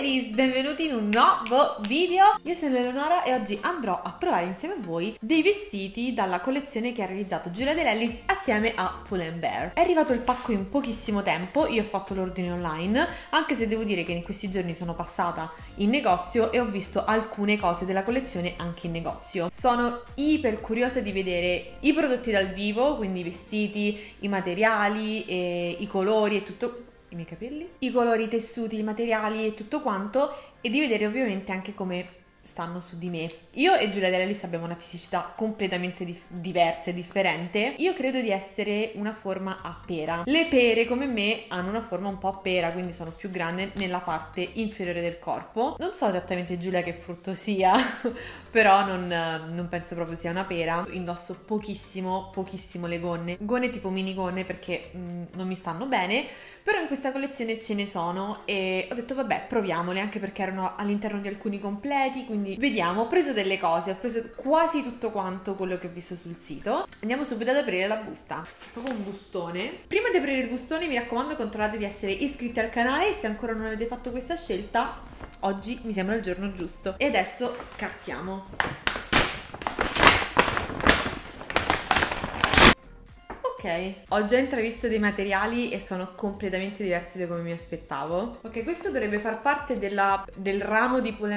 ladies, benvenuti in un nuovo video. Io sono Eleonora e oggi andrò a provare insieme a voi dei vestiti dalla collezione che ha realizzato Giulia De Lellis assieme a Pull Bear. È arrivato il pacco in pochissimo tempo, io ho fatto l'ordine online, anche se devo dire che in questi giorni sono passata in negozio e ho visto alcune cose della collezione anche in negozio. Sono iper curiosa di vedere i prodotti dal vivo, quindi i vestiti, i materiali, i colori e tutto i miei capelli, i colori, i tessuti, i materiali e tutto quanto e di vedere ovviamente anche come stanno su di me. Io e Giulia Dell'Ellis abbiamo una fisicità completamente dif- diversa e differente. Io credo di essere una forma a pera. Le pere come me hanno una forma un po' a pera, quindi sono più grandi nella parte inferiore del corpo. Non so esattamente Giulia che frutto sia, però non, non penso proprio sia una pera. Indosso pochissimo, pochissimo le gonne. Gonne tipo minigonne perché mh, mm, non mi stanno bene, però in questa collezione ce ne sono e ho detto vabbè proviamole anche perché erano all'interno di alcuni completi, quindi vediamo. Ho preso delle cose, ho preso quasi tutto quanto quello che ho visto sul sito. Andiamo subito ad aprire la busta. Proprio un bustone. Prima di aprire il bustone mi raccomando controllate di essere iscritti al canale se ancora non avete fatto questa scelta oggi mi sembra il giorno giusto. E adesso scartiamo. Ok, ho già intravisto dei materiali e sono completamente diversi da come mi aspettavo. Ok, questo dovrebbe far parte della, del ramo di Pull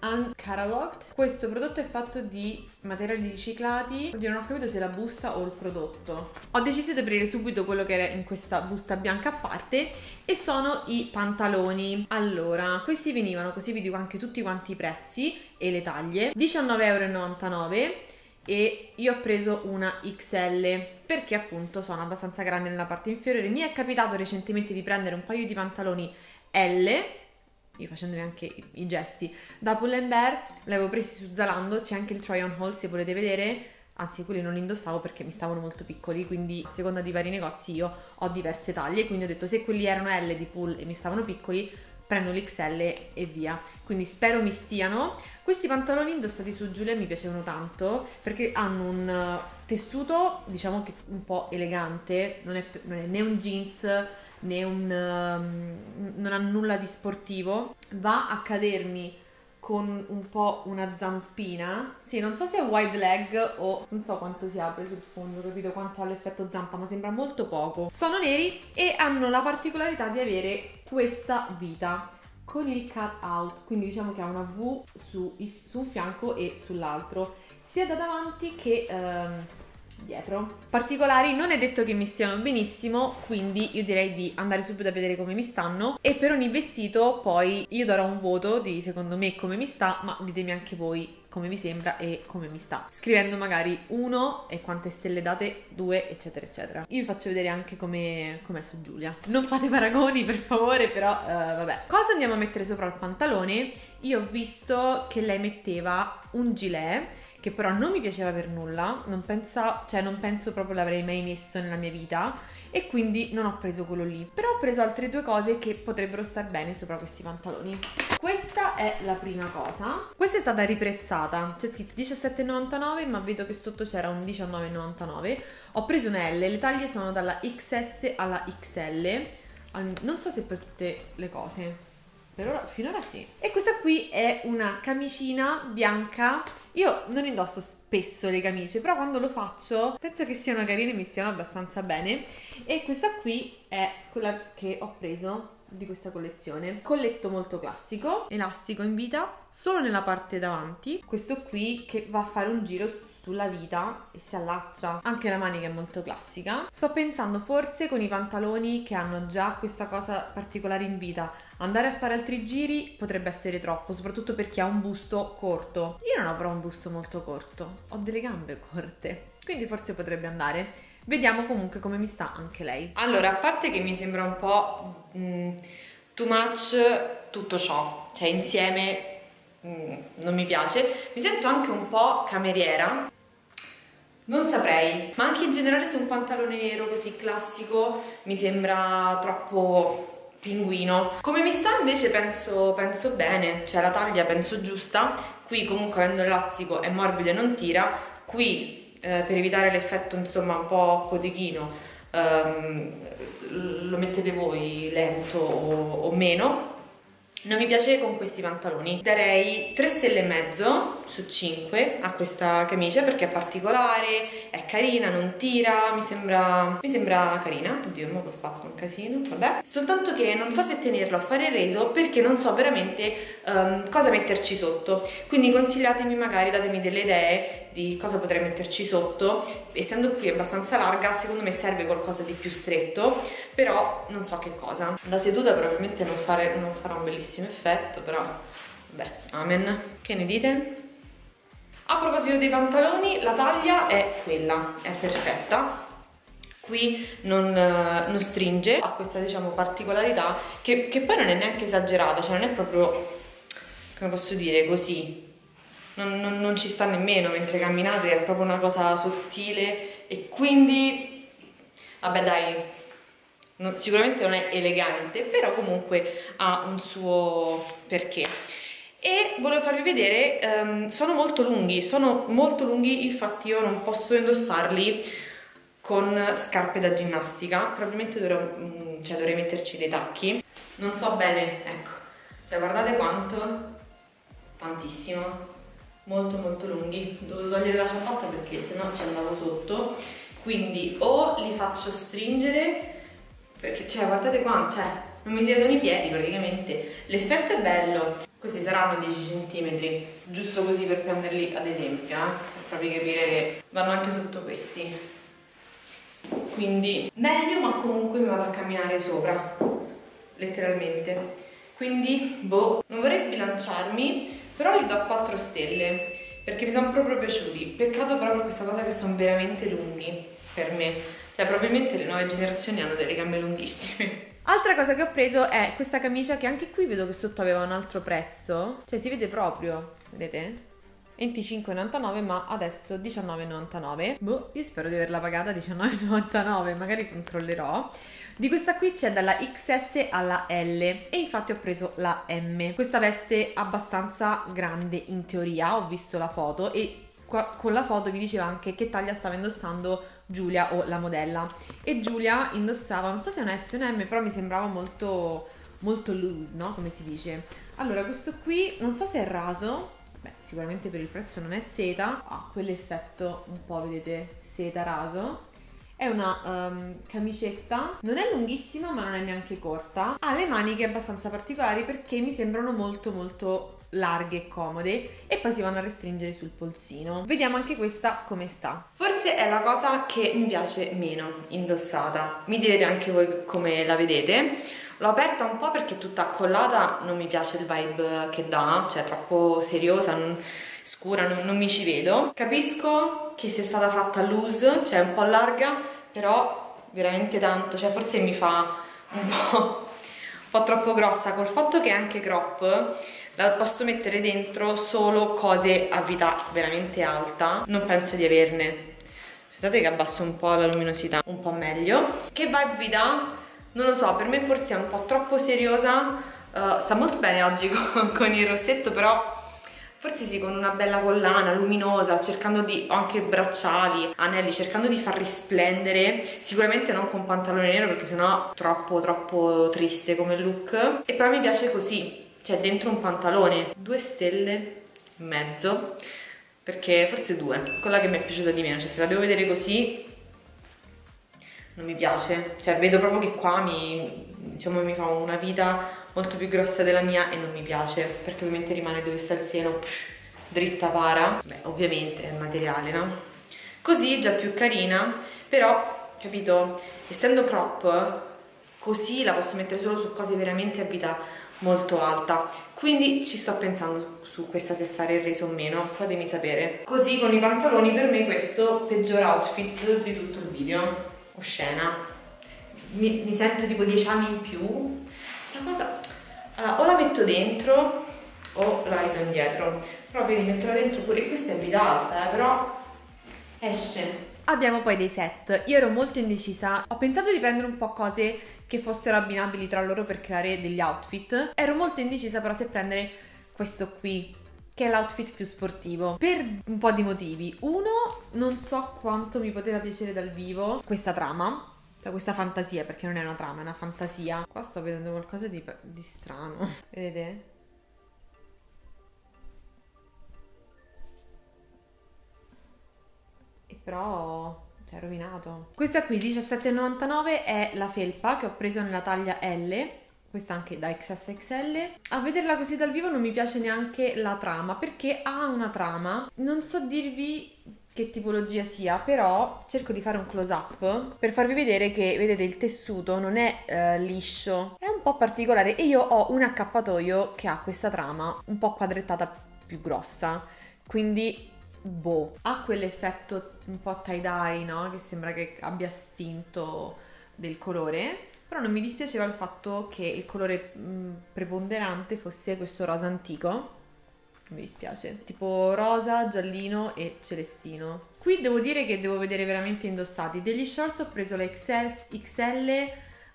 Bear Uncatalogued. Questo prodotto è fatto di materiali riciclati. Oddio, non ho capito se la busta o il prodotto. Ho deciso di aprire subito quello che era in questa busta bianca a parte e sono i pantaloni. Allora, questi venivano, così vi dico anche tutti quanti i prezzi e le taglie. 19,99€ e io ho preso una XL perché appunto sono abbastanza grande nella parte inferiore. Mi è capitato recentemente di prendere un paio di pantaloni L io facendomi anche i, gesti, da Pull Bear li avevo presi su Zalando, c'è anche il try on haul se volete vedere, anzi quelli non li indossavo perché mi stavano molto piccoli, quindi a seconda di vari negozi io ho diverse taglie, quindi ho detto se quelli erano L di Pull e mi stavano piccoli, prendo l'XL e via. Quindi spero mi stiano. Questi pantaloni indossati su Giulia mi piacevano tanto perché hanno un tessuto, diciamo che un po' elegante, non è, non è né un jeans né un... Um, non ha nulla di sportivo. Va a cadermi con un po' una zampina. Sì, non so se è wide leg o non so quanto si apre sul fondo, capito quanto ha l'effetto zampa, ma sembra molto poco. Sono neri e hanno la particolarità di avere questa vita con il cut out, quindi diciamo che ha una V su, su un fianco e sull'altro, sia da davanti che ehm, dietro. Particolari non è detto che mi stiano benissimo, quindi io direi di andare subito a vedere come mi stanno e per ogni vestito poi io darò un voto di secondo me come mi sta, ma ditemi anche voi come vi sembra e come mi sta. Scrivendo magari uno e quante stelle date, due, eccetera, eccetera. Io vi faccio vedere anche come è su Giulia. Non fate paragoni, per favore, però uh, vabbè. Cosa andiamo a mettere sopra il pantalone? Io ho visto che lei metteva un gilet che però non mi piaceva per nulla, non, pensa, cioè non penso proprio l'avrei mai messo nella mia vita e quindi non ho preso quello lì. Però ho preso altre due cose che potrebbero star bene sopra questi pantaloni. Questa è la prima cosa. Questa è stata riprezzata, c'è scritto 17,99 ma vedo che sotto c'era un 19,99. Ho preso un L, le taglie sono dalla XS alla XL, non so se per tutte le cose. Ora, finora sì. E questa qui è una camicina bianca. Io non indosso spesso le camicie, però quando lo faccio penso che siano carine e mi stiano abbastanza bene. E questa qui è quella che ho preso di questa collezione. Colletto molto classico, elastico in vita, solo nella parte davanti. Questo qui che va a fare un giro sulla vita e si allaccia. Anche la manica è molto classica. Sto pensando forse con i pantaloni che hanno già questa cosa particolare in vita, andare a fare altri giri potrebbe essere troppo, soprattutto per chi ha un busto corto. Io non però un busto molto corto, ho delle gambe corte, quindi forse potrebbe andare. Vediamo comunque come mi sta anche lei. Allora, a parte che mi sembra un po' mh, mm, too much tutto ciò, cioè insieme Mm, non mi piace. Mi sento anche un po' cameriera. Non saprei, ma anche in generale su un pantalone nero così classico mi sembra troppo pinguino. Come mi sta invece penso, penso bene, cioè la taglia penso giusta. Qui comunque avendo l'elastico è morbido e non tira. Qui eh, per evitare l'effetto insomma un po' cotechino ehm, lo mettete voi lento o, o meno non mi piace con questi pantaloni. Darei 3 stelle e mezzo su 5 a questa camicia perché è particolare è carina non tira mi sembra mi sembra carina. Oddio ma ho fatto un casino. Vabbè. Soltanto che non so se tenerlo a fare reso perché non so veramente um, cosa metterci sotto. Quindi consigliatemi magari datemi delle idee di cosa potrei metterci sotto. Essendo qui abbastanza larga secondo me serve qualcosa di più stretto però non so che cosa. Da seduta probabilmente non, fare, non farà un bellissimo effetto però beh amen. Che ne dite? a proposito dei pantaloni la taglia è quella è perfetta. Qui non, non, stringe, ha questa diciamo particolarità che, che, poi non è neanche esagerata, cioè non è proprio, come posso dire, così, non, non, non ci sta nemmeno mentre camminate, è proprio una cosa sottile e quindi, vabbè dai, non, sicuramente non è elegante, però comunque ha un suo perché. E volevo farvi vedere, um, sono molto lunghi, sono molto lunghi, infatti io non posso indossarli con scarpe da ginnastica, probabilmente dovrei, mm, cioè, dovrei metterci dei tacchi, non so bene, ecco, cioè guardate quanto, tantissimo, molto molto lunghi. Ho togliere la ciabatta perché sennò ci andavo sotto. Quindi o li faccio stringere perché cioè guardate qua cioè non mi siedono i piedi praticamente. L'effetto è bello. Questi saranno 10 cm giusto così per prenderli ad esempio eh? per farvi capire che vanno anche sotto questi. Quindi meglio ma comunque mi vado a camminare sopra letteralmente. Quindi boh non vorrei sbilanciarmi però gli do 4 stelle perché mi sono proprio piaciuti. Peccato proprio questa cosa che sono veramente lunghi per me. Cioè probabilmente le nuove generazioni hanno delle gambe lunghissime. Altra cosa che ho preso è questa camicia che anche qui vedo che sotto aveva un altro prezzo. Cioè si vede proprio vedete? 25,99 ma adesso 19,99 boh io spero di averla pagata 19,99 magari controllerò. Di questa qui c'è dalla XS alla L e infatti ho preso la M. Questa veste abbastanza grande in teoria ho visto la foto e qua, con la foto vi diceva anche che taglia stava indossando Giulia o la modella. E Giulia indossava non so se è una S o una M però mi sembrava molto molto loose no? Come si dice. Allora questo qui non so se è raso beh, sicuramente per il prezzo non è seta, ha quell'effetto un po', vedete, seta raso. È una um, camicetta, non è lunghissima ma non è neanche corta. Ha le maniche abbastanza particolari perché mi sembrano molto molto larghe e comode e poi si vanno a restringere sul polsino. Vediamo anche questa come sta. Forse è la cosa che mi piace meno indossata. Mi direte anche voi come la vedete. L'ho aperta un po' perché tutta accollata, non mi piace il vibe che dà, cioè troppo seriosa, non, scura, non, non mi ci vedo. Capisco che sia stata fatta loose, cioè un po' larga, però veramente tanto, cioè forse mi fa un po', un po' troppo grossa. Col fatto che è anche crop, la posso mettere dentro solo cose a vita veramente alta, non penso di averne. Aspettate che abbasso un po' la luminosità, un po' meglio. Che vibe vi dà? Non lo so, per me forse è un po' troppo seriosa, uh, sta molto bene oggi con, con, il rossetto, però forse sì, con una bella collana luminosa, cercando di, ho anche bracciali, anelli, cercando di far risplendere, sicuramente non con pantalone nero perché sennò troppo troppo triste come look, e però mi piace così, cioè dentro un pantalone, due stelle e mezzo, perché forse due, quella che mi è piaciuta di meno, cioè se la devo vedere così non mi piace, cioè vedo proprio che qua mi, diciamo, mi fa una vita molto più grossa della mia e non mi piace, perché ovviamente rimane dove sta il seno, pff, dritta para, beh ovviamente è il materiale, no? Così già più carina, però, capito, essendo crop, così la posso mettere solo su cose veramente a vita molto alta, quindi ci sto pensando su questa se fare il reso o meno, fatemi sapere. Così con i pantaloni per me questo peggior outfit di tutto il video oscena mi, mi sento tipo 10 anni in più sta cosa uh, o la metto dentro o la rido indietro però vedi metterla dentro pure questa è vita alta eh, però esce Abbiamo poi dei set. Io ero molto indecisa. Ho pensato di prendere un po' cose che fossero abbinabili tra loro per creare degli outfit. Ero molto indecisa però se prendere questo qui che è l'outfit più sportivo per un po' di motivi. Uno, non so quanto mi poteva piacere dal vivo questa trama cioè questa fantasia, perché non è una trama, è una fantasia. Qua sto vedendo qualcosa di, di strano. Vedete? E però cioè rovinato. Questa qui 17,99 è la felpa che ho preso nella taglia L questa anche da XSXL. A vederla così dal vivo non mi piace neanche la trama perché ha una trama. Non so dirvi che tipologia sia, però cerco di fare un close up per farvi vedere che, vedete, il tessuto non è eh, liscio, è un po' particolare e io ho un accappatoio che ha questa trama un po' quadrettata più grossa, quindi boh, ha quell'effetto un po' tie-dye, no? Che sembra che abbia stinto del colore, però non mi dispiaceva il fatto che il colore mh, preponderante fosse questo rosa antico mi dispiace. Tipo rosa, giallino e celestino. Qui devo dire che devo vedere veramente indossati. Degli shorts ho preso la XL, XL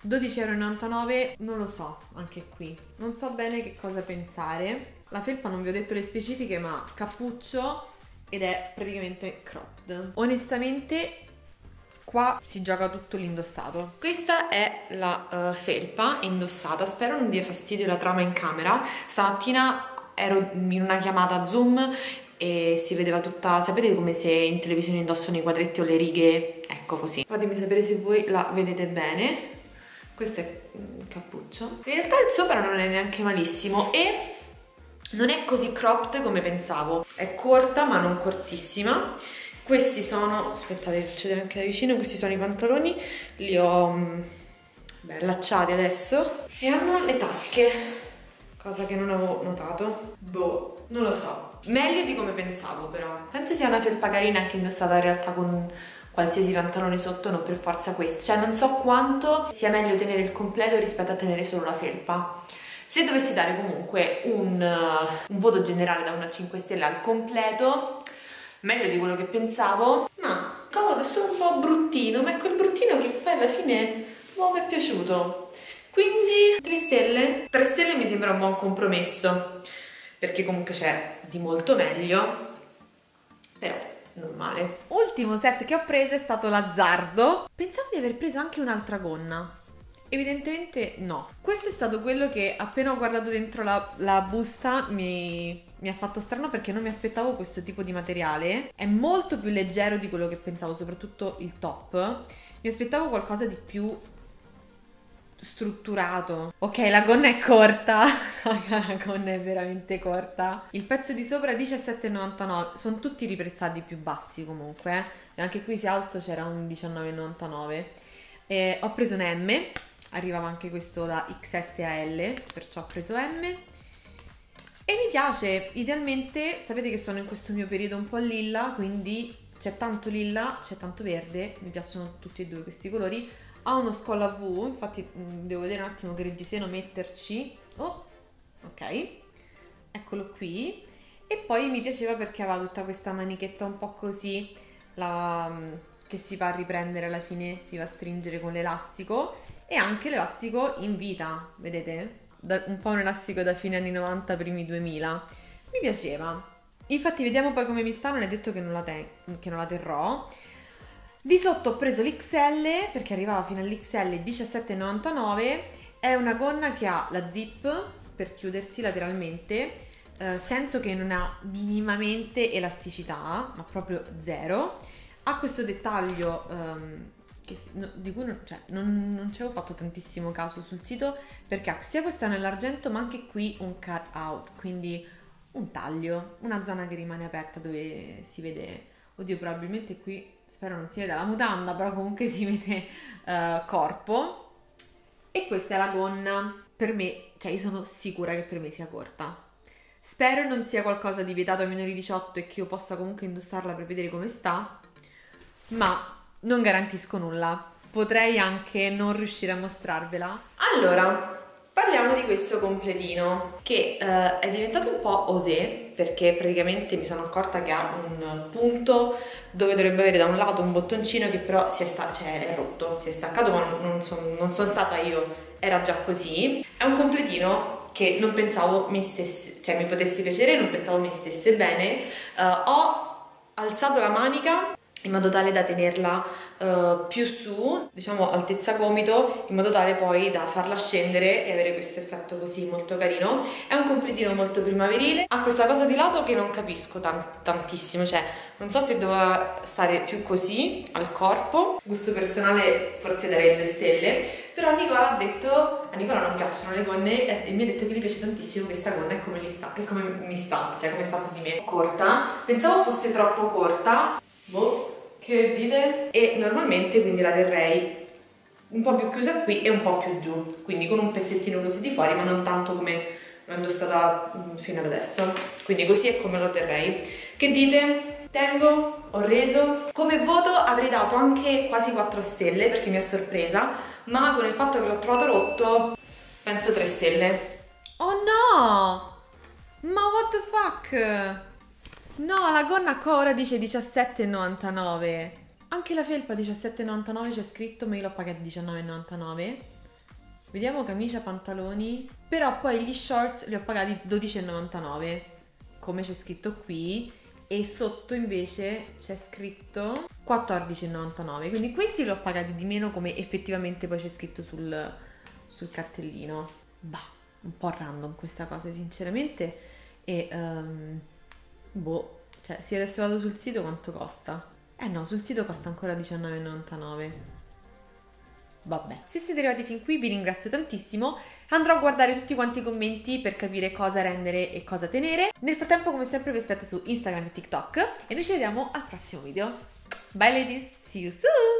12,99€, non lo so, anche qui. Non so bene che cosa pensare. La felpa non vi ho detto le specifiche, ma cappuccio ed è praticamente cropped. Onestamente qua si gioca tutto l'indossato. Questa è la uh, felpa indossata, spero non dia fastidio la trama in camera. Stamattina ero in una chiamata Zoom e si vedeva tutta, sapete come se in televisione indossano i quadretti o le righe, ecco così. Fatemi sapere se voi la vedete bene. Questo è il cappuccio. In realtà il sopra non è neanche malissimo e non è così cropped come pensavo. È corta ma non cortissima. Questi sono, aspettate, faccio vedere anche da vicino, questi sono i pantaloni, li ho mm, beh, allacciati adesso e hanno le tasche cosa che non avevo notato. Boh, non lo so. Meglio di come pensavo però. Penso sia una felpa carina anche indossata in realtà con qualsiasi pantalone sotto, non per forza questo. Cioè non so quanto sia meglio tenere il completo rispetto a tenere solo la felpa. Se dovessi dare comunque un, uh, un voto generale da 1 a 5 stelle al completo, meglio di quello che pensavo, ma comodo è solo un po' bruttino, ma è quel bruttino che poi alla fine non mi è piaciuto. Quindi 3 stelle. 3 stelle mi sembra un buon compromesso, perché comunque c'è di molto meglio, però normale. Ultimo set che ho preso è stato l'azzardo. Pensavo di aver preso anche un'altra gonna. Evidentemente no. Questo è stato quello che appena ho guardato dentro la, la busta mi, mi, ha fatto strano perché non mi aspettavo questo tipo di materiale. È molto più leggero di quello che pensavo, soprattutto il top. Mi aspettavo qualcosa di più strutturato. Ok, la gonna è corta. la gonna è veramente corta. Il pezzo di sopra è 17,99. Sono tutti riprezzati più bassi comunque. Eh. E anche qui se alzo c'era un 19,99. Eh, ho preso un M. Arrivava anche questo da XS a L, perciò ho preso M. E mi piace, idealmente, sapete che sono in questo mio periodo un po' lilla, quindi c'è tanto lilla, c'è tanto verde, mi piacciono tutti e due questi colori ha uno scolla V, infatti mm, devo vedere un attimo che reggiseno metterci. Oh, ok, eccolo qui. E poi mi piaceva perché aveva tutta questa manichetta un po' così, la, mm, che si va a riprendere alla fine, si va a stringere con l'elastico e anche l'elastico in vita, vedete? Da, un po' un elastico da fine anni 90, primi 2000. Mi piaceva. Infatti vediamo poi come mi sta, non è detto che non la, te- che non la terrò. Di sotto ho preso l'XL perché arrivava fino all'XL 17,99. È una gonna che ha la zip per chiudersi lateralmente. Eh, sento che non ha minimamente elasticità, ma proprio zero. Ha questo dettaglio um, che, no, di cui non, cioè, non, non ci avevo fatto tantissimo caso sul sito perché ha sia questa nell'argento ma anche qui un cut out, quindi un taglio, una zona che rimane aperta dove si vede, oddio probabilmente qui spero non si veda la mutanda, però comunque si vede uh, corpo. E questa è la gonna. Per me, cioè io sono sicura che per me sia corta. Spero non sia qualcosa di vietato ai minori 18 e che io possa comunque indossarla per vedere come sta, ma non garantisco nulla. Potrei anche non riuscire a mostrarvela. Allora, Parliamo di questo completino che uh, è diventato un po' osé perché praticamente mi sono accorta che ha un punto dove dovrebbe avere da un lato un bottoncino che però si è, sta- cioè, è rotto, si è staccato ma non, non sono son stata io, era già così. È un completino che non pensavo mi stesse, cioè mi potesse piacere, non pensavo mi stesse bene. Uh, ho alzato la manica in modo tale da tenerla uh, più su, diciamo altezza gomito, in modo tale poi da farla scendere e avere questo effetto così molto carino. È un completino molto primaverile, ha questa cosa di lato che non capisco tan tantissimo, cioè non so se doveva stare più così al corpo, gusto personale forse darei due stelle, però Nicola ha detto, a Nicola non piacciono le gonne e mi ha detto che gli piace tantissimo questa gonna e come, sta, e come mi sta, cioè come sta su di me. Corta, pensavo fosse troppo corta, boh, che dite? E normalmente quindi la terrei un po' più chiusa qui e un po' più giù, quindi con un pezzettino così di fuori, ma non tanto come l'ho indossata mm, fino ad adesso. Quindi così è come lo terrei. Che dite? Tengo? Ho reso? Come voto avrei dato anche quasi 4 stelle perché mi ha sorpresa, ma con il fatto che l'ho trovato rotto penso 3 stelle. Oh no! Ma what the fuck? No, la gonna qua ora dice 17,99. Anche la felpa 17,99 c'è scritto, ma io l'ho pagata 19,99. Vediamo camicia, pantaloni. Però poi gli shorts li ho pagati 12,99, come c'è scritto qui. E sotto invece c'è scritto 14,99. Quindi questi li ho pagati di meno come effettivamente poi c'è scritto sul, sul cartellino. Bah, un po' random questa cosa sinceramente. E... Um, Boh, cioè, se adesso vado sul sito quanto costa? Eh no, sul sito costa ancora 19,99. Vabbè, se siete arrivati fin qui vi ringrazio tantissimo. Andrò a guardare tutti quanti i commenti per capire cosa rendere e cosa tenere. Nel frattempo, come sempre, vi aspetto su Instagram e TikTok e noi ci vediamo al prossimo video. Bye ladies, see you soon!